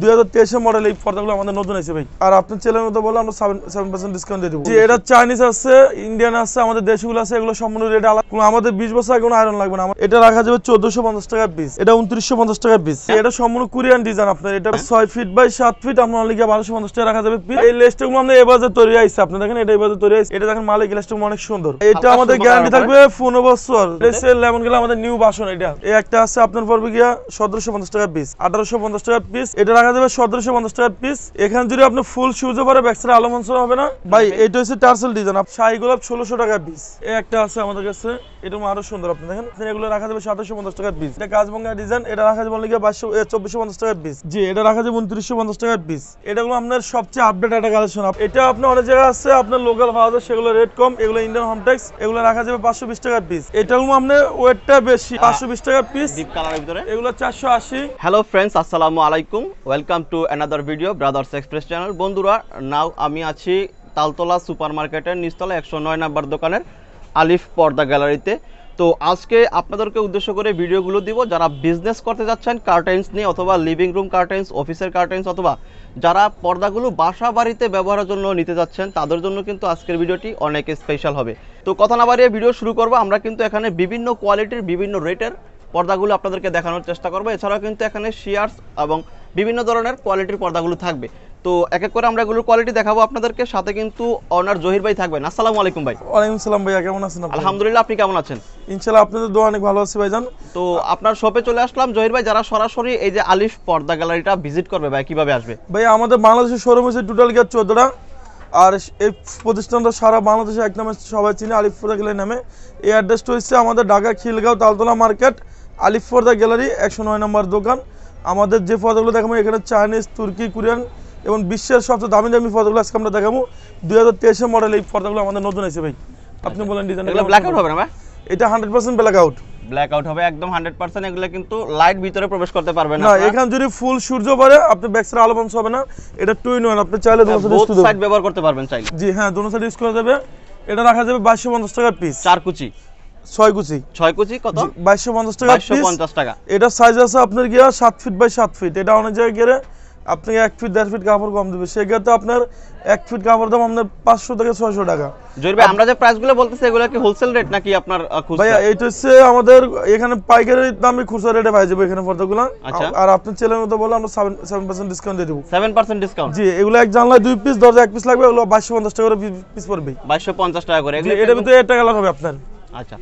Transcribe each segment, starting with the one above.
দুই হাজার তেইশের মডেল এই পর্দাগুলো আমাদের নতুন আছে ভাই। আর আপনার ছেলের মতো বলে আমরা সেভেন পার্সেন্ট ডিসকাউন্ট দিয়ে দেবো। এটা চাইনিজ আছে ইন্ডিয়ান আছে আমাদের দেশগুলো আছে এগুলো সম্পূর্ণ রেট আলাদা। কোনো আমাদের বিশ বছর আগে কোনো আয়রন লাগবে না। এটা রাখা যাবে চোদ্দশো পঞ্চাশ টাকা পিস এটা উনত্রিশশো পঞ্চাশ টাকা পিস এটা সম্পূর্ণ কোরিয়ান ডিজাইন আপনার। এটা ছয় ফিট বাই সাত ফিট আপনার লিখে বারোশো পঞ্চাশ টাকা রাখা যাবে piece। এই লেসটাগুলো আমরা এবারে তৈরি আইছে আপনি দেখেন এটা এবারে তৈরি আইছে এটা দেখেন মালিক লেসটা অনেক সুন্দর। এটা আমাদের গ্যারান্টি থাকবে পনেরো বছর। লেমন গেলে আমাদের নিউ বাসন এটা। এই একটা আছে আপনার পড়বে গিয়া সতেরোশো পঞ্চাশ টাকা পিস আঠারোশো পঞ্চাশ টাকা পিস এটা রাখা যাবে সতেরোশো পঞ্চাশ টাকা পিস এখানে যদি আপনি ফুল সুজো পরে ব্যাকসাইড আলো হবে না? ভাই এটা হচ্ছে টার্সেল ডিজাইন শাহি গোলাপ ষোলোশো টাকা পিস একটা আছে আমাদের কাছে। এটা আরও সুন্দর আপনি দেখেন। এগুলো রাখা যাবে সাতাশশো পঞ্চাশ টাকা পিস এটা কাজবঙ্গা ডিজাইন এটা রাখা যাবে গিয়ে বাইশশো চব্বিশশো পঞ্চাশ টাকা পিস জি এটা রাখা যাবে উনত্রিশশো পঞ্চাশ টাকা পিস এটাগুলো আপনার সবচেয়ে আপডেট একটা কালেকশন এটা আপনার অনেক জায়গায় আছে আপনার লোকাল পাওয়া যায় সেগুলো রেট কম এগুলো ইন্ডিয়ান হোমটেক্স এগুলো রাখা যাবে পাঁচশো বিশ টাকা পিস এটাগুলো আপনার ওয়েটটা বেশি পাঁচশো বিশ টাকা পিস এগুলো চারশো আশি। হ্যালো ফ্রেন্ডস আসসালামু আলাইকুম। Welcome to another video Brothers Express channel বন্ধুরা নাও আমি আছি তালতলা সুপার মার্কেটের নিচতলা একশো নয় নাম্বার দোকানের আলিফ পর্দা গ্যালারিতে। তো আজকে আপনাদেরকে উদ্দেশ্য করে ভিডিওগুলো দিব। যারা বিজনেস করতে যাচ্ছেন কার্টেন্স নিয়ে, অথবা লিভিং রুম কার্টেন্স অফিসের কার্টেন্স অথবা যারা পর্দাগুলো বাসা বাড়িতে ব্যবহারের জন্য নিতে যাচ্ছেন, তাদের জন্য কিন্তু আজকের ভিডিওটি অনেক স্পেশাল হবে। তো কথা না বাড়িয়ে ভিডিও শুরু করব। আমরা কিন্তু এখানে বিভিন্ন কোয়ালিটির বিভিন্ন রেটের পর্দাগুলো আপনাদেরকে দেখানোর চেষ্টা করব। এছাড়াও কিন্তু এখানে শিয়ার্স এবং বিভিন্ন ধরনের কোয়ালিটির পর্দাগুলো থাকবে। তো এক এক করে আমরা এগুলোর কোয়ালিটি দেখাবো আপনাদেরকে সাথে কিন্তু অনার জহির ভাই থাকবেন। আসসালামু আলাইকুম ভাই। ওয়ালাইকুম সালাম ভাইয়া কেমন আছেন আলহামদুলিল্লাহ আপনি কেমন আছেন? ইনশাল্লাহ আপনাদের দোয়া অনেক ভালো আছে ভাইজান। তো আপনার শপে চলে আসলাম। জহির ভাই যারা সরাসরি এই যে আলিফ পর্দা গ্যালারিটা ভিজিট করবে ভাই কীভাবে আসবে? ভাই আমাদের বাংলাদেশের শোরুম হচ্ছে টোটাল গিয়ে চোদ্দটা। আর এই প্রতিষ্ঠানটা সারা বাংলাদেশে এক নামে সবাই চিনে আলিফুরদা গ্যালারি নামে। এই অ্যাড্রেসটা হচ্ছে আমাদের ঢাকা খিলগাঁও তালতলা মার্কেট আলিফুরদা গ্যালারি একশো নয় নম্বর দোকান। আমাদের যে পদগুলো দেখাবো এখানে চাইনিজ তুর্কি কোরিয়ান এবং বিশ্বের সবচেয়ে দামি দামি পদগুলো আজকে আমরা দেখাবো। দুই হাজার তেইশের মডেল এই পর্দাগুলো আমাদের নতুন আছে ভাই। আপনি বলেন ডিজাইন ব্ল্যাক আউট হবে না ভাই? এটা hundred percent black out black out হবে একদম হান্ড্রেড পার্সেন্ট এগুলো কিন্তু লাইট ভিতরে প্রবেশ করতে পারবে না এখানে যদি ফুল সূর্য পরে আপনি ব্যাকসাইড আলো বন্ধ হবে না। এটা টু ইন ওয়ান আপনি চাইলে দোনো বোথ সাইড ব্যবহার করতে পারবেন চাইলে। জি হ্যাঁ দোনো সাইড ইউজ করা যাবে এটা রাখা যাবে বাইশশো পঞ্চাশ টাকা পিস চার কুচি। ছয় কুচি। ছয় কুচি কত? বাইশশো পঞ্চাশ টাকা বাইশশো পঞ্চাশ টাকা। এটা সাইজ আছে আপনার গিয়া সাত ফিট বাই সাত ফিট এটা অনেক জায়গায় গেলে আপনাকে এক ফিট দেড় ফিট কাপড় কম দেবে। সেক্ষেত্রে আপনার এক ফিট কাপড় দাম আপনার পাঁচশো থেকে ছয়শো টাকা। ভাই আমরা যে প্রাইসগুলো বলতেছি এগুলো কি হোলসেল রেট নাকি আপনার খুচরা? ভাইয়া হচ্ছে আমাদের এখানে পাইকারি দামে খুচরা রেটে পাই যাবে এখানে পর্দাগুলো। আচ্ছা। আর আপনার ছেলের মতো বলে আমরা সেভেন পার্সেন্ট ডিসকাউন্ট দিয়ে দেবো। সেভেন পার্সেন্ট ডিসকাউন্ট জি এগুলো এক জানলায় দুই পিস দরজা এক পিস লাগবে এগুলো বাইশশো পঞ্চাশ টাকা করে পিস পড়বে বাইশশো পঞ্চাশ টাকা করে। এগুলো ভিতরে একটা কালার হবে আপনার। আচ্ছা।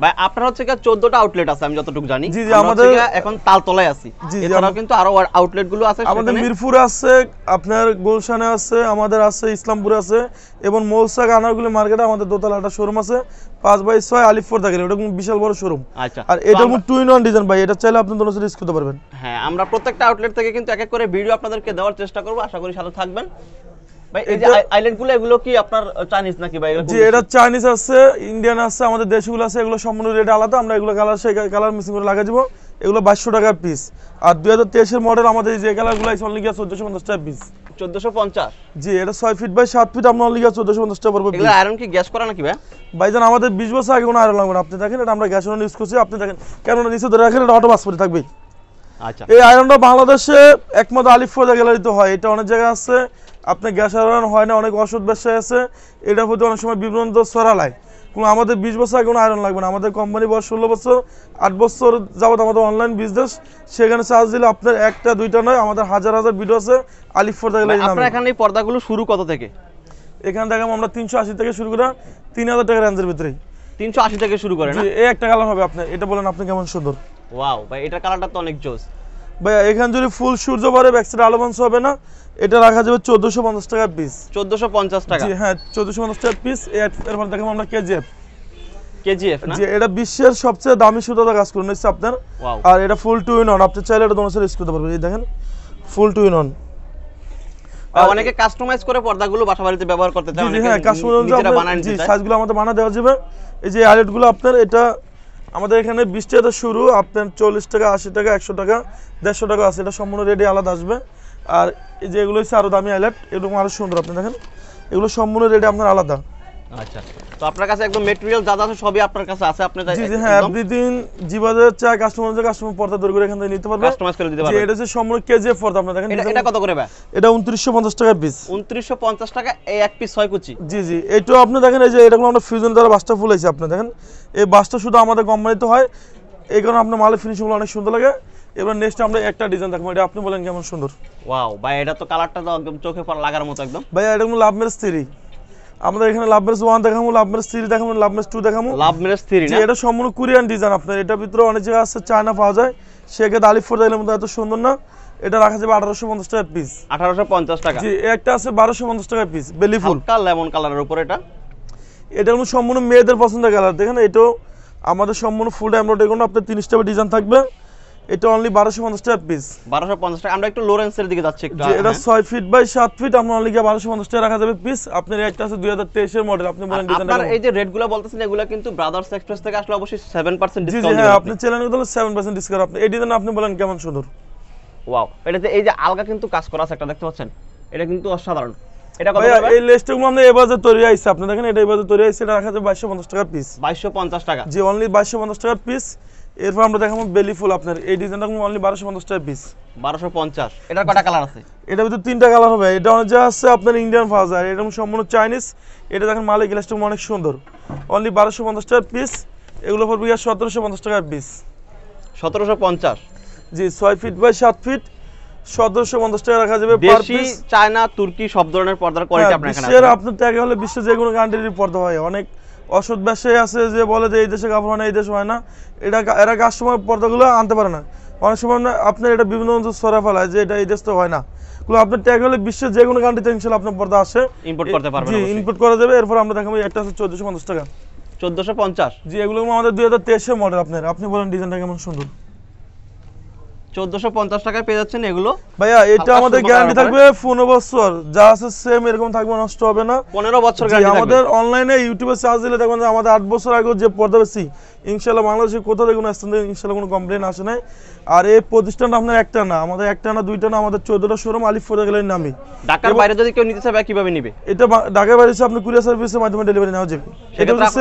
ভাই আপনার হচ্ছে কি আউটলেট আছে আমি যতটুকু জানি। জি, জি, আমাদের- এখন তালতলায় আছি। এছাড়াও কিন্তু আরও আউটলেটগুলো আছে আমাদের মিরপুরে আছে আপনার গুলশানে আছে আমাদের আছে ইসলামপুরে আছে এবং মৌসাক আনারগুলি মার্কেটে আমাদের দোতলা একটা শোরুম আছে পাঁচ বাই ছয় আলিফোর থাকে এটা কিন্তু বিশাল বড় শোরুম আচ্ছা। আর এটা টু ইন ওয়ান ডিজাইন ভাই এটা চাইলে আপনি দোনো ইউজ করতে পারবেন। হ্যাঁ আমরা প্রত্যেকটা আউটলেট থেকে কিন্তু এক এক করে ভিডিও আপনাদেরকে দেওয়ার চেষ্টা করব আশা করি সাথে থাকবেন। ভাই এই যে এটা- এগুলো কি আপনার চাইনিজ নাকি ভাই? এগুলো এটা চাইনিজ আছে ইন্ডিয়ান আছে আমাদের দেশগুলো আছে এগুলো সম্পূর্ণ রেট আলাদা। আমরা এগুলো কালার সেই কালার মিসিং করে লাগাই দিব। এগুলো বাইশশো টাকা পিস আর দুই হাজার তেইশের মডেল আমাদের যে কালারগুলো আছে অনলি গিয়া চোদ্দশো পঞ্চাশ টাকা পিস চোদ্দশো পঞ্চাশ? জি এটা ছয় ফিট বাই সাত ফিট আপনার অনলি গিয়া চোদ্দশো পঞ্চাশ টাকা পড়বে এগুলো আয়রন কি গ্যাস করা নাকি ভাই? ভাইজান আমাদের বিশ বছর আগে কোনো আয়রন লাগবে না। আপনি দেখেন এটা আমরা গ্যাস ইউজ করছি। আপনি দেখেন কেন নিচে ধরে রাখেন এটা অটো বাস করে থাকবে আচ্ছা। এই আয়রনটা বাংলাদেশে একমাত্র আলিফোজা গ্যালারিতে হয়। এটা অনেক জায়গায় আছে। আপনি গ্যাস আয়রন হয় না অনেক ওষুধ ব্যবসায় আছে এটার প্রতি অনেক সময় বিভ্রান্ত ছড়ালায়। কোনো আমাদের বিশ বছর আগে কোনো আয়রন লাগবে না। আমাদের কোম্পানি বয়স ষোলো বছর আট বছর যাবত আমাদের অনলাইন বিজনেস সেখানে চার্জ দিলে আপনার একটা দুইটা নয় আমাদের হাজার হাজার ভিডিও আছে আলিফোজা ভাই, আপনার এখানে এই পর্দাগুলো শুরু কত থেকে? এখানে দেখাবো আমরা তিনশো আশি থেকে শুরু করে তিন হাজার টাকা রেঞ্জের ভিতরে তিনশো আশি থেকে শুরু করে না? এই একটা কালার হবে আপনার এটা বলেন আপনি কেমন সুন্দর। ওয়াও ভাই এটার কালারটা তো অনেক জোস। ভাইয়া এখানে যদি ফুল সূর্য পরে ব্যাকসাইড আলো বংশ হবে না এটা রাখা যাবে চোদ্দশো পঞ্চাশ টাকা পিস চোদ্দশো পঞ্চাশ টাকা? জি হ্যাঁ চোদ্দশো পঞ্চাশ টাকা পিস এরপর দেখাবো আমরা কেজিএফ কেজিএফ না? এটা বিশ্বের সবচেয়ে দামি সুতাতে কাজ করুন হচ্ছে আপনার। আর এটা ফুল টু ইন অন আপনি চাইলে এটা দোনো ইউজ করতে পারবেন। এই দেখেন ফুল টু ইন অন আর অনেকে কাস্টমাইজ করে পর্দাগুলো বাসা বাড়িতে ব্যবহার করতে চায় অনেকে হ্যাঁ কাস্টমার নিজেরা বানায় জি সাইজগুলো আমাদের বানা দেওয়া যাবে। এই যে আইলেটগুলো আপনার এটা আমাদের এখানে বিশ টাকা শুরু, আপনার চল্লিশ টাকা, আশি টাকা, একশো টাকা, দেড়শো টাকা আছে, এটা সম্পূর্ণ রেডি আলাদা আসবে। আর এই যে এগুলো হচ্ছে আরও দামি অ্যালার্ট এরকম আরও সুন্দর আপনি দেখেন। এগুলো সম্পূর্ণ রেডি আপনার আলাদা। আচ্ছা। তো আপনার কাছে একদম মেটেরিয়াল যা আছে সবই আপনার কাছে আছে? আপনি জি জি হ্যাঁ চা কাস্টমার যে কাস্টমার পর্দা দূর করে এখান থেকে নিতে কাস্টমাইজ করে দিতে পারবেন এটা হচ্ছে সম্পূর্ণ পর্দা আপনার দেখেন এটা এটা কত করে ভাই? এটা উনত্রিশশো পঞ্চাশ টাকা পিস উনত্রিশশো পঞ্চাশ টাকা এই এক পিস ছয় কুচি। জি জি এইটাও আপনি দেখেন এই যে এটা আমরা ফিউজন দ্বারা বাসটা আপনি দেখেন। এই বাসটা শুধু আমাদের কোম্পানিতে হয় এই কারণে আপনার মালের ফিনিশিংগুলো অনেক সুন্দর লাগে। এবার নেক্সট আমরা একটা ডিজাইন দেখব এটা আপনি বলেন কেমন সুন্দর। ওয়াও ভাই এটা তো কালারটা তো একদম চোখে পড়া লাগার মতো একদম। ভাই এটা লাভ থ্রি আমাদের এখানে লাভ ম্যারেজ ওয়ান দেখাবো লাভ ম্যারেজ থ্রি দেখাবো লাভ ম্যারেজ টু দেখাবো লাভ ম্যারেজ থ্রি এটা সম্পূর্ণ কোরিয়ান ডিজাইন আপনার। এটার ভিতরে অনেক জায়গা আছে চায়না পাওয়া যায়। সেক্ষেত্রে আলিফ ফোর্ডাইলের মধ্যে এত সুন্দর না এটা রাখা যাবে আঠারোশো পঞ্চাশ টাকা পিস আঠারোশো পঞ্চাশ টাকা? জি একটা আছে বারোশো পঞ্চাশ টাকা পিস বেলি ফুল লেমন কালারের উপর এটা? এটা হলো সম্পূর্ণ মেয়েদের পছন্দের কালার। দেখেন এটাও আমাদের সম্পূর্ণ ফুল এমব্রয়ডারি কোনো আপনার তিরিশ টাকা ডিজাইন থাকবে। এটা অনলি বারোশো পঞ্চাশ টাকা পিস বারোশো পঞ্চাশ টাকা। আমরা একটু লোরেন্সের দিকে যাচ্ছি একটু এটা হ্যাঁ। ছয় ফিট বাই সাত ফিট আপনার অনলি বারোশো পঞ্চাশ টাকা রাখা যাবে পিস আপনার একটা আছে দুই হাজার তেইশের মডেল আপনি বলেন ডিজাইনটা আপনার এই যে রেটগুলো বলতেছেন এগুলো কিন্তু ব্রাদার্স এক্সপ্রেস থেকে আসলে অবশ্যই সেভেন পার্সেন্ট জি জি ডিসকাউন্ট হ্যাঁ আপনি চ্যানেল সেভেন পার্সেন্ট ডিসকাউন্ট আপনি এই ডিজাইন আপনি বলেন কেমন সুন্দর। ওয়াও এটাতে এই যে আলগা কিন্তু কাজ করা আছে একটা দেখতে পাচ্ছেন? এটা কিন্তু অসাধারণ। এটা কত ভাইয়া এই লেস্টগুলো আমরা এবারে তৈরি আইছে। আপনি দেখেন এটা এবারে তৈরি আইছে এটা রাখা যাবে বাইশশো পঞ্চাশ টাকা পিস বাইশশো পঞ্চাশ টাকা। জি অনলি বাইশশো পঞ্চাশ টাকার পিস এরপর আমরা দেখাবো বেলি ফুল আপনার। এই ডিজাইনটা কিন্তু অনলি বারোশো পঞ্চাশ টাকা পিস বারোশো পঞ্চাশ। এটার কটা কালার আছে? এটার ভিতরে তিনটা কালার হবে। এটা অনেক যা আছে আপনার ইন্ডিয়ান ফাজার এটা সম্পূর্ণ চাইনিজ এটা দেখেন মালের গ্লাসটা অনেক সুন্দর। অনলি বারোশো পঞ্চাশ টাকার পিস এগুলো পড়বে গিয়ে সতেরোশো পঞ্চাশ টাকার পিস সতেরোশো পঞ্চাশ। জি ছয় ফিট বাই সাত ফিট সতেরোশো পঞ্চাশ টাকা রাখা যাবে পার দেশি পিস চায়না তুর্কি সব ধরনের পর্দার কোয়ালিটি আপনার এখানে আপনার ট্যাগে হলে বিশ্বের যে কোনো কান্ট্রির পর্দা হয়। অনেক অসৎ ব্যবসায়ী আছে যে বলে যে এই দেশে কাপড় হয় না এই দেশে হয় না এটা এরা কাস্টমার পর্দাগুলো আনতে পারে না। অনেক সময় আপনার এটা বিভিন্ন অঞ্চল সরা ফেলায় যে এটা এই দেশ তো হয় না। আপনার ট্যাগ হলে বিশ্বের যে কোনো কান্ট্রিতে ইনশাল্লাহ আপনার পর্দা আসে। ইম্পোর্ট করতে পারবেন জি। ইনপুট করা যাবে। এরপর আমরা দেখাবো একটা আছে চোদ্দশো পঞ্চাশ টাকা। চোদ্দোশো পঞ্চাশ। জি এগুলো আমাদের দুই হাজার তেইশের মডেল আপনার। আপনি বলেন ডিজাইনটা কেমন সুন্দর? চোদ্দোশো পঞ্চাশ টাকায় পেয়ে যাচ্ছেন এগুলো। ভাইয়া এটা আমাদের গ্যারান্টি থাকবে পনেরো বছর। যা আছে সেম এরকম থাকবে নষ্ট হবে না। পনেরো বছর গ্যারান্টি আমাদের অনলাইনে ইউটিউবে সার্চ দিলে দেখবেন আমাদের আট বছর আগেও যে পর্দা বেশি ইনশাল্লাহ বাংলাদেশে কোথাও থেকে কোনো স্থান থেকে ইনশাল্লাহ কোনো কমপ্লেন আসে নাই। আর এই প্রতিষ্ঠানটা আপনার একটা না আমাদের একটা না দুইটা না আমাদের শোরুম আলিফ গেলের নামই ঢাকার বাইরে যদি কেউ নিতে চায় কীভাবে নিবে? এটা বা- ঢাকায় বাড়ি এসে আপনি কুরিয়ার সার্ভিসের মাধ্যমে ডেলিভারি নেওয়া যাবে। এটা হচ্ছে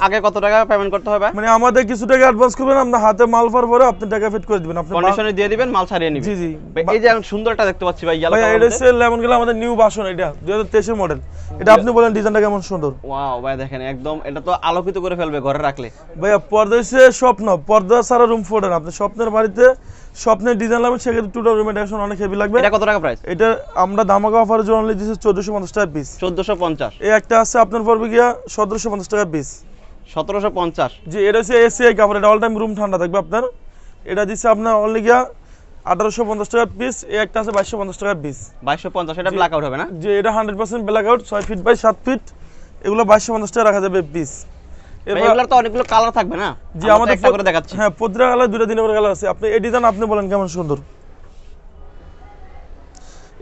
আগে কত টাকা পেমেন্ট করতে হবে মানে আমাদের কিছু টাকা অ্যাডভান্স করবেন আপনার হাতে মাল পরে আপনি টাকা ফিট করে দিবেন। আপনি কন্ডিশনে দিয়ে দিবেন মাল ছাড়িয়ে জি জি। এই যে এখন সুন্দরটা দেখতে পাচ্ছি ভাই ইয়েলো এটা হচ্ছে লেমন গেলে আমাদের নিউ বাসন এটা দুই হাজার তেইশের মডেল এটা আপনি বলেন ডিজাইনটা কেমন সুন্দর? ওয়াও ভাই দেখেন একদম এটা তো আলোকিত করে ফেলবে ঘরে রাখলে। ভাইয়া পর্দা হচ্ছে স্বপ্ন পর্দা ছাড়া রুম আপনি স্বপ্নের বাড়িতে স্বপ্নের ডিজাইন লাগবে সেক্ষেত্রে টুটা রুমের ডেকোরেশন অনেক হেভি লাগবে। এটা কত টাকা প্রাইস এটা আমরা ধামাকা অফারের জন্য অনলি চোদ্দশো পঞ্চাশ টাকা পিস চোদ্দোশো পঞ্চাশ। এই একটা আছে আপনার পড়বে গিয়া সতেরোশো পঞ্চাশ টাকা পিস সতেরোশো পঞ্চাশ। জি এটা হচ্ছে এসিআই কাপড় এটা অল টাইম রুম ঠান্ডা থাকবে আপনার। এটা দিচ্ছে আপনার অনলি গিয়া আঠারোশো পঞ্চাশ টাকা পিস এই একটা আছে বাইশশো পঞ্চাশ টাকা পিস বাইশশো পঞ্চাশ এটা ব্ল্যাক আউট হবে না? যে এটা হান্ড্রেড পার্সেন্ট ব্ল্যাক আউট ছয় ফিট বাই সাত ফিট এগুলো বাইশশো পঞ্চাশ টাকা রাখা যাবে পিস এগুলার তো অনেকগুলো কালার থাকবে না? জি আমাদের একটা করে দেখাচ্ছি। হ্যাঁ প্রতিটা কালার দুটো দিনের কালার আছে। আপনি এই ডিজাইন আপনি বলেন কেমন সুন্দর?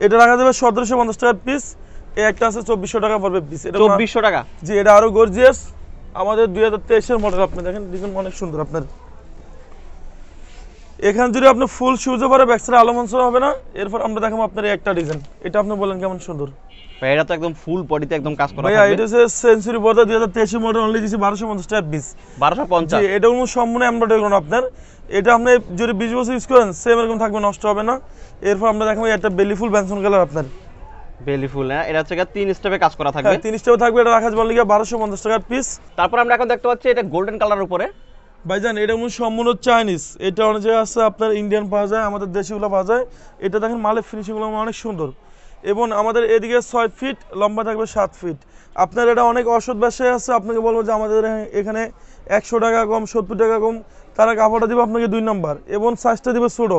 এটা রাখা যাবে সতেরোশো পঞ্চাশ টাকার পিস এই একটা আছে চব্বিশশো টাকা পড়বে পিস এটা চব্বিশশো টাকা? জি এটা আরও গর্জিয়াস আমাদের দুই হাজার তেইশের মডেল আপনি দেখেন ডিজাইন অনেক সুন্দর আপনার। এখানে যদি আপনি ফুল শুজও পরে ব্যাকসাইড আলো মঞ্চ হবে না এরপর আমরা দেখাবো আপনার একটা ডিজাইন এটা আপনি বলেন কেমন সুন্দর। ভাই, এটা তো একদম ফুল বডিতে একদম কাজ করা ভাইয়া এটা হচ্ছে সেঞ্চুরি বর্ডার দুই হাজার তেইশের মডেল অনলি বারোশো পঞ্চাশ টাকা পিস বারোশো পঞ্চাশ। জি এটা কোনো সম্পূর্ণ এমব্রয়ডারি করুন আপনার। এটা আপনি যদি বিশ বছর ইউজ করেন সেম এরকম থাকবে নষ্ট হবে না। এরপর আমরা দেখাবো একটা বেলি ফুল ব্যানসন কালার আপনার। বেলি ফুল হ্যাঁ? এটা হচ্ছে তিন স্টেপে কাজ করা থাকবে। হ্যাঁ তিরিশ টাকা থাকবে এটা রাখা যাবে বারোশো পঞ্চাশ টাকার পিস তারপর আমরা এখন দেখতে পাচ্ছি এটা গোল্ডেন কালার উপরে। ভাইজান এটা কোনো সম্পূর্ণ চাইনিজ এটা অনেক জায়গায় আছে আপনার ইন্ডিয়ান পাওয়া যায় আমাদের দেশিগুলো পাওয়া যায়। এটা দেখেন মালের ফিনিশিংগুলো অনেক সুন্দর। এবং আমাদের এদিকে ছয় ফিট লম্বা থাকবে সাত ফিট আপনার এটা অনেক অসৎ ব্যবসায় আছে আপনাকে বলব যে আমাদের এখানে একশো টাকা কম সত্তর টাকা কম তারা কাপড়টা দিবে আপনাকে দুই নাম্বার এবং সাইজটা দিবে ছোটো।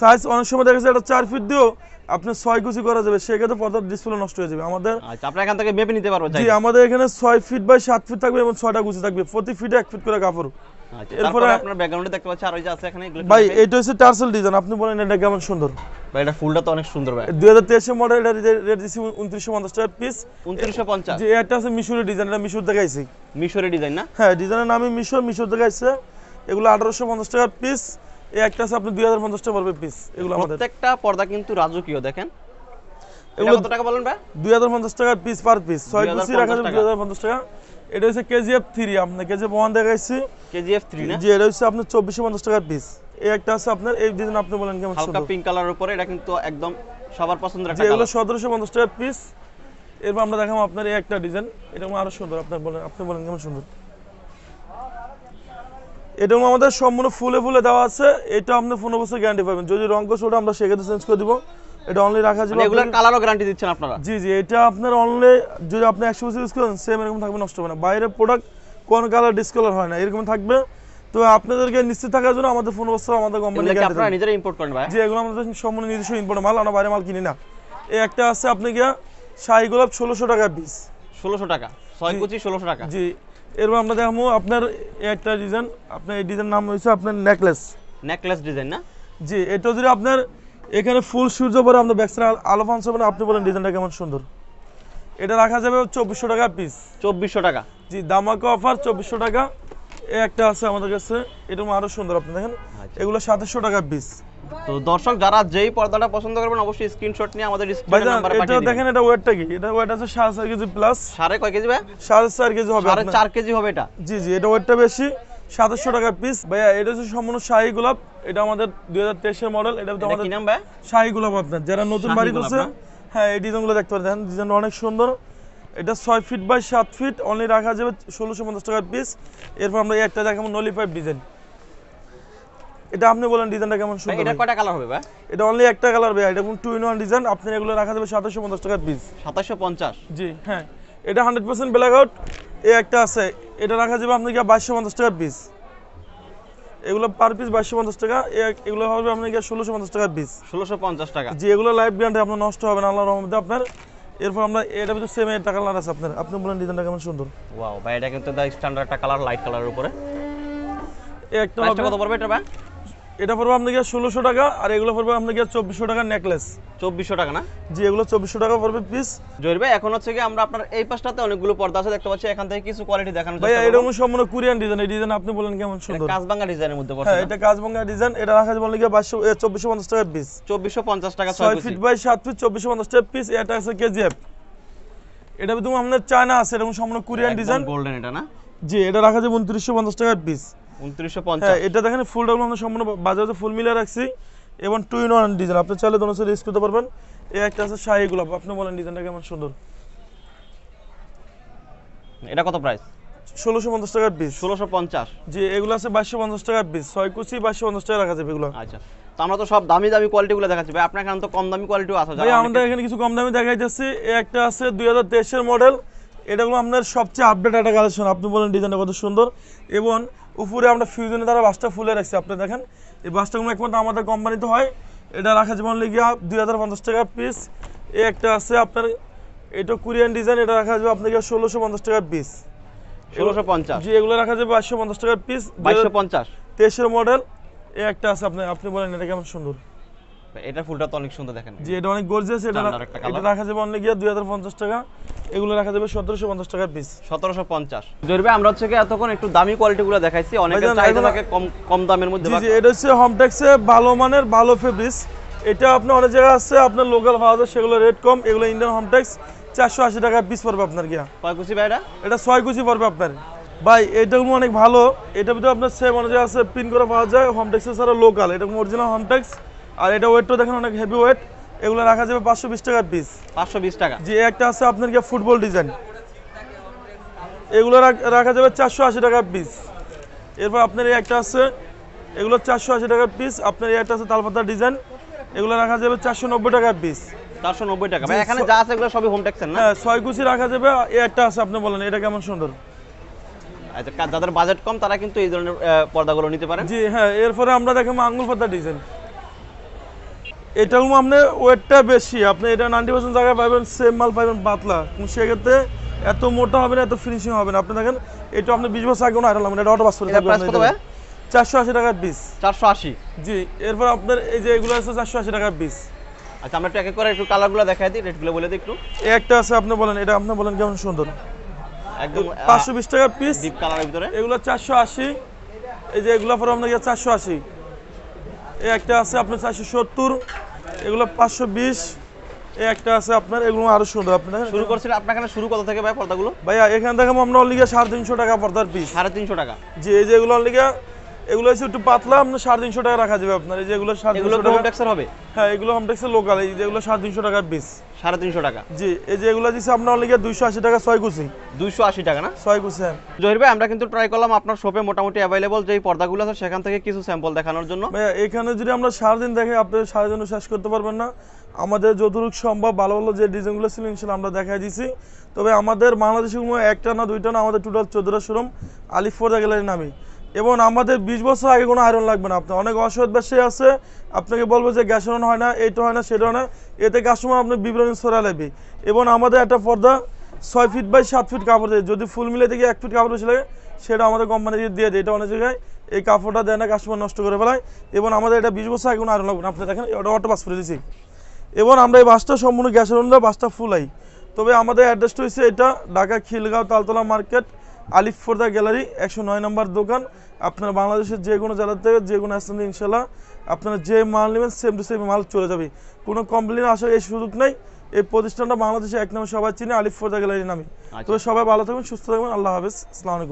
সাইজ অনেক সময় দেখা যাচ্ছে এটা চার ফিট দিয়েও আপনার ছয় কুচি করা যাবে সেক্ষেত্রে পর্দার ডিসপ্লে নষ্ট হয়ে যাবে। আমাদের আচ্ছা আপনার এখান থেকে মেপে নিতে পারব জি আমাদের এখানে ছয় ফিট বাই সাত ফিট থাকবে এবং ছয়টা কুচি থাকবে। প্রতি ফিটে এক ফিট করে কাপড়। এরপরে- তারপরে আপনার ব্যাকগ্রাউন্ডে দেখতে পাচ্ছি আর ওই যে আছে এখানে ভাই এটা হচ্ছে টার্সেল ডিজাইন আপনি বলেন এটা কেমন সুন্দর? ভাই এটা ফুলটা তো অনেক সুন্দর ভাই। দুই হাজার তেইশের মডেল এটা রেট দিচ্ছি উনত্রিশশো পঞ্চাশ টাকা পিস উনত্রিশশো পঞ্চাশ। যে একটা আছে মিশরের ডিজাইন এটা মিশর ডিজাইন না? হ্যাঁ ডিজাইনের নামই মিশর মিশর দেখাইছে। এগুলো আঠারোশো পঞ্চাশ পিস এই একটা আছে আপনি দুই হাজার পঞ্চাশ টাকা পড়বে পিস এগুলো আমাদের প্রত্যেকটা পর্দা কিন্তু রাজকীয় দেখেন। এগুলো কত টাকা বলেন ভাই? দুই হাজার পঞ্চাশ টাকা পিস পার পিস ছয় কুচি 2050 রাখা যাবে টাকা। দুই হাজার পঞ্চাশ টাকা। এটা হচ্ছে কেজিএফ থ্রি আপনার কেজিএফ ওয়ান দেখাইছি। কেজিএফ থ্রি জি এটা হচ্ছে আপনার চব্বিশশো পঞ্চাশ টাকার পিস এই একটা আছে আপনার এই আপনি বলেন কেমন হালকা পিঙ্ক কালারের উপরে এটা কিন্তু একদম সবার পছন্দের জি একটা এগুলো সতেরোশো পঞ্চাশ টাকার পিস এরপর আমরা দেখাবো আপনার এই একটা ডিজাইন এটা আরও সুন্দর আপনার বলেন আপনি বলেন কেমন সুন্দর। এটা আমাদের সম্পূর্ণ ফুলে ফুলে দেওয়া আছে। এটা আপনি পনেরো বছর গ্যারান্টি পাবেন। যদি রঙ কোষ ওটা আমরা সেক্ষেত্রে চেঞ্জ করে দিব। এটা অনলি রাখা যাবে কালারও গ্যারান্টি দিচ্ছেন আপনারা? জি জি এটা আপনার অনলি যদি আপনি একশো বছর ইউজ করেন সেম এরকম থাকবে নষ্ট হবে না। প্রোডাক্ট কোন কালার ডিসকালার হয় না এরকম থাকবে। তো আপনাদেরকে নিশ্চিত থাকার জন্য আমাদের পনেরো বছর আমাদের কোম্পানি কি আপনারা নিজেরা ইম্পোর্ট করেন ভাই। যে এগুলো আমাদের সম্পূর্ণ নিজস্ব ইম্পোর্ট মাল আমরা বাইরে মাল কিনি না। এই একটা আছে আপনি গিয়া শাহি গোলাপ ষোলোশো টাকা পিস ষোলোশো টাকা ছয় জি। কুচি ষোলোশো টাকা। জি এরপর আমরা দেখাবো আপনার একটা ডিজাইন আপনার এই ডিজাইন নাম হয়েছে আপনার নেকলেস নেকলেস ডিজাইন না? জি এটা যদি আপনার এখানে ফুল সূর্য পরে আপনার ব্যাকসাইড আলো হবে আপনি বলেন ডিজাইনটা কেমন সুন্দর। এটা রাখা যাবে চব্বিশশো টাকা পিস চব্বিশশো টাকা। জি দামাকা অফার চব্বিশশো টাকা। একটা আছে আমাদের কাছে এটা আরও সুন্দর আপনি দেখেন। আচ্ছা। এগুলো সাতাশশো টাকা পিস তো দর্শক যারা যেই পর্দাটা পছন্দ করবেন অবশ্যই স্ক্রিনশট নিয়ে আমাদের স্ক্রিনে ভাইজান নাম্বারে এটা দেখেন এটা ওয়েটটা কি? এটা ওয়েট আছে সাড়ে চার কেজি প্লাস সাড়ে কয় কেজি ভাই? সাড়ে চার কেজি হবে সাড়ে আপনার। চার কেজি হবে এটা। জি জি এটা ওয়েটটা বেশি। সাতাশশো টাকা পিস ভাইয়া এটা হচ্ছে সম্পূর্ণ শাহী গোলাপ। এটা আমাদের দুই হাজার তেইশের মডেল এটা আমাদের শাহী গোলাপ আপনার। যারা নতুন বাড়ি করছে? হ্যাঁ এই ডিজাইনগুলো দেখতে পারেন। ডিজাইন অনেক সুন্দর। এটা ছয় ফিট বাই সাত ফিট অনলি রাখা যাবে ষোলোশো পঞ্চাশ টাকার পিস এরপর আমরা একটা দেখাবো নলি পাইপ ডিজাইন এটা আপনি বলেন ডিজাইনটা কেমন সুন্দর এটা? কয়টা কালার হবে ভাই? এটা অনলি একটা কালার ভাই এটা কোন টু ইন ওয়ান ডিজাইন আপনি এগুলো রাখা যাবে সাতাশশো পঞ্চাশ টাকার পিস সাতাশশো পঞ্চাশ? জি হ্যাঁ। এটা হান্ড্রেড পার্সেন্ট ব্ল্যাক আউট এই একটা আছে। এটা রাখা যাবে আপনাকে বাইশশো পঞ্চাশ টাকা পিস এগুলো পার পিস বাইশশো পঞ্চাশ টাকা এগুলো হবে আপনাকে ষোলোশো পঞ্চাশ টাকা পিস ষোলোশো পঞ্চাশ টাকা। যে এগুলো লাইফ গ্যারান্টি আপনার নষ্ট হবে না আল্লাহ রহমতে আপনার। এরপর আমরা এটা ভিতরে সেম একটা কালার আছে আপনার। আপনি বলেন ডিজাইনটা কেমন সুন্দর। ওয়াও ভাই এটা কিন্তু দা স্ট্যান্ডার্ড একটা কালার লাইট কালারের উপরে। একটা কত পড়বে এটা ভাই? এটা পড়বে আপনাকে ষোলোশো টাকা আর এগুলো পড়বে আপনাকে চব্বিশশো টাকার নেকলেস চব্বিশশো টাকা না? জি এগুলো চব্বিশশো টাকা পড়বে পিস জহির ভাই এখন হচ্ছে কি আমরা আপনার এই পাশটাতে অনেকগুলো পর্দা আছে দেখতে পাচ্ছি এখান থেকে কিছু কোয়ালিটি দেখানোর ভাইয়া চেষ্টা এটা সম্পূর্ণ কোরিয়ান ডিজাইন এই ডিজাইন আপনি বলেন কেমন সুন্দর। কাজবাঙ্গা ডিজাইনের মধ্যে পড়ছে হ্যাঁ এটা কাজবঙ্গা ডিজাইন এটা রাখা যাবে আপনাকে বাইশশো চব্বিশশো পঞ্চাশ টাকা পিস চব্বিশশো পঞ্চাশ টাকা ছয় ফিট বাই সাত ফিট চব্বিশশো পঞ্চাশ টাকা পিস এটা আছে কেজিএফ এটা তুমি আপনার চায়না আছে এরকম সম্পূর্ণ কোরিয়ান ডিজাইন গোল্ডেন এটা না? জি এটা রাখা যাবে উনত্রিশশো পঞ্চাশ টাকার পিস হ্যাঁ এটা দেখেন ফুলটা আমরা সম্পূর্ণ ফুল মিলে রাখছি। এবং টু ইন ওয়ান ডিজাইন আপনি চাইলে দোনো সাইড ইউজ করতে পারবেন। এই একটা আছে শাহি গোলাপ আপনি বলেন ডিজাইনটা কেমন সুন্দর? এটা কত প্রাইস ষোলোশো পঞ্চাশ টাকার পিস ষোলোশো পঞ্চাশ। জি এগুলো আছে বাইশশো পঞ্চাশ টাকার পিস ছয় কুচি বাইশশো পঞ্চাশ টাকা রাখা যাবে এগুলো। আচ্ছা। তো আমরা তো সব দামি দামি কোয়ালিটিগুলো দেখাচ্ছি। ভাই আপনার এখানে তো কম দামি কোয়ালিটিও আছে। ভাই আমাদের এখানে কিছু কম দামে দেখা যাচ্ছে। একটা আছে দুই হাজার তেইশের মডেল এটাগুলো আপনার সবচেয়ে আপডেট একটা কালেকশন আপনি বলেন ডিজাইনটা কত সুন্দর। এবং উপরে আমরা ফিউজনে দ্বারা বাসটা ফুলে রাখছি। আপনি দেখেন এই বাসটা কোনো একমাত্র আমাদের কোম্পানিতে হয়। এটা রাখা যেমন লিগিয়া দুই হাজার পঞ্চাশ টাকা পিস এ একটা আছে আপনার এটা কোরিয়ান ডিজাইন এটা রাখা যাবে আপনাকে ষোলোশো পঞ্চাশ টাকার পিস ষোলোশো পঞ্চাশ। জি এগুলো রাখা যাবে বাইশশো পঞ্চাশ টাকার পিস বাইশশো পঞ্চাশ। তেইশের মডেল এ একটা আছে আপনি আপনি বলেন এটা কেমন সুন্দর। এটা ফুলটা তো অনেক সুন্দর দেখেন। জি এটা অনেক গর্জিয়াস এটা এটা রাখা যাবে অনেক গিয়া দুই হাজার পঞ্চাশ টাকা। এগুলো রাখা যাবে সতেরোশো পঞ্চাশ টাকা পিস সতেরোশো পঞ্চাশ। আমরা হচ্ছে এতক্ষণ একটু দামি কোয়ালিটিগুলো দেখাইছি। অনেকের ভাইজান, চাহিদা থাকে কম কম দামের মধ্যে জি এটা হচ্ছে হোমটেক্সে ভালো মানের ভালো ফেব্রিক্স এটা আপনার অনেক জায়গায় আছে আপনার লোকাল যায় সেগুলো রেট কম। এগুলো ইন্ডিয়ান হোমটেক্স চারশো আশি টাকা পিস পড়বে আপনার গিয়া। কয় কুচি ভাই এটা এটা ছয় কুচি পড়বে আপনার। ভাই এটাগুলো অনেক ভালো। এটা ভিতরে আপনার সেম অনুযায়ী আছে পিন করে পাওয়া যায়। হোমটেক্সের ছাড়া লোকাল এটা অরিজিনাল হোমটেক্স আর এটা ওয়েটটা দেখেন অনেক হেভি ওয়েট এগুলো রাখা যাবে পাঁচশো বিশ টাকার পিস পাঁচশো বিশ টাকা। যে একটা আছে আপনার কি ফুটবল ডিজাইন এগুলো রাখা যাবে চারশো আশি টাকা পিস এরপর আপনার এই একটা আছে এগুলো চারশো আশি টাকা পিস আপনার এই একটা আছে তালপাতা ডিজাইন এগুলো রাখা যাবে চারশো নব্বই টাকার পিস চারশো নব্বই টাকা। এখানে যা আছে এগুলো সবই হোম ট্যাক্সের না? হ্যাঁ ছয় কুচি রাখা যাবে এই একটা আছে আপনি বলেন এটা কেমন সুন্দর? আচ্ছা যাদের বাজেট কম তারা কিন্তু এই ধরনের পর্দাগুলো নিতে পারেন জি হ্যাঁ এরপরে আমরা দেখেন আঙ্গুল পাতা ডিজাইন এটাও আপনার ওয়েটটা বেশি। আপনি এটা নাইনটি পার্সেন্ট জায়গায় পাবেন সেম মাল পাবেন পাতলা। কিন্তু সেক্ষেত্রে এত মোটা হবে না এত ফিনিশিং হবে না। আপনি দেখেন এটা আপনি বিশ বছর আগে না হারালাম এটা অটো করে এটা কত ভাই? চারশো আশি টাকার পিস চারশো আশি। জি এরপর আপনার এই যে এগুলো আছে চারশো আশি টাকার পিস আচ্ছা আমরা একটু এক এক করে একটু কালারগুলো দেখাই দিই রেটগুলো বলে দিই একটু। একটা আছে আপনি বলেন এটা আপনি বলেন কেমন সুন্দর। একদম পাঁচশো বিশ টাকার পিস ডিপ কালারের ভিতরে। এগুলো চারশো আশি এই যে এগুলো পরে আপনার চারশো আশি। এই একটা আছে আপনার চারশো সত্তর এগুলো পাঁচশো বিশ এই একটা আছে আপনার এগুলো আরও সুন্দর আপনার শুরু করছেন আপনার এখানে শুরু কত থেকে ভাই পর্দাগুলো? ভাইয়া এখানে দেখাবো আমরা অনলিগা সাড়ে তিনশো টাকা পর্দার পিস সাড়ে তিনশো টাকা। যে এই যে এগুলো অনলিগা এগুলো হচ্ছে একটু পাতলা আপনার সাড়ে তিনশো টাকা রাখা যাবে আপনার। এই যে এগুলো সাড়ে তিনশো টাকা হবে? হ্যাঁ এগুলো হোমটেক্সের লোকাল এই যেগুলো সাড়ে তিনশো টাকার পিস সাড়ে তিনশো টাকা। জি এই যে এগুলো দিচ্ছে আপনার অনলিগা দুইশো আশি টাকা ছয় কুচি। দুইশো আশি টাকা না? ছয় কুচি হ্যাঁ। জহির ভাই আমরা কিন্তু ট্রাই করলাম আপনার শপে মোটামুটি অ্যাভেলেবল যেই পর্দাগুলো আছে সেখান থেকে কিছু স্যাম্পল দেখানোর জন্য। এখানে যদি আমরা সারাদিন দেখে আপনি সারাদিনও শেষ করতে পারবেন না। আমাদের যতটুকু সম্ভব ভালো ভালো যে ডিজাইনগুলো ছিল ইনশাল্লাহ আমরা দেখাই দিছি। তবে আমাদের বাংলাদেশের একটা না দুইটা না আমাদের টোটাল চোদ্দটা শোরুম আলিফ ফোর্দা গ্যালারি নামে। এবং আমাদের বিশ বছর আগে কোনো আয়রন লাগবে না আপনার। অনেক অসৎ ব্যবসায়ী আছে। আপনাকে বলব যে গ্যাস আয়রন হয় না, এইটা হয় না, সেটা হয় না। এতে কাস্টমার আপনার বিবরণী সরা লাগবে। এবং আমাদের একটা পর্দা, ছয় ফিট বাই সাত ফিট কাপড় দেয়। যদি ফুল মিলে থেকে এক ফিট কাপড় বেশি লাগে, সেটা আমাদের কোম্পানি দিয়ে দেয়। এটা অনেক জায়গায় এই কাপড়টা দেয় না কাস্টমার নষ্ট করে ফেলায়। এবং আমাদের এটা বিশ বছর আগে কোনো আয়রন লাগবে না। আপনি দেখেন, এটা অটো পাস করে দিয়েছি এবং আমরা এই বাসটা সম্পূর্ণ গ্যাসের অনুযায়ী বাসটা ফুলাই তবে আমাদের অ্যাড্রেসটা হচ্ছে এটা ঢাকা খিলগাঁও তালতলা মার্কেট আলিফ ফোর্দা গ্যালারি একশো নয় নম্বর দোকান। আপনারা বাংলাদেশের যে কোনো জেলা থেকে যে কোনো স্থান থেকে ইনশাল্লাহ আপনারা যে মাল নেবেন সেম টু সেম মাল চলে যাবে। কোনো কমপ্লেন আসার এই সুযোগ নেই। এই প্রতিষ্ঠানটা বাংলাদেশে এক নামে সবাই চিনে আলিফ ফোর্দা গ্যালারি নামে। তো সবাই ভালো থাকবেন সুস্থ থাকবেন। আল্লাহ হাফেজ। আসসালামু আলাইকুম।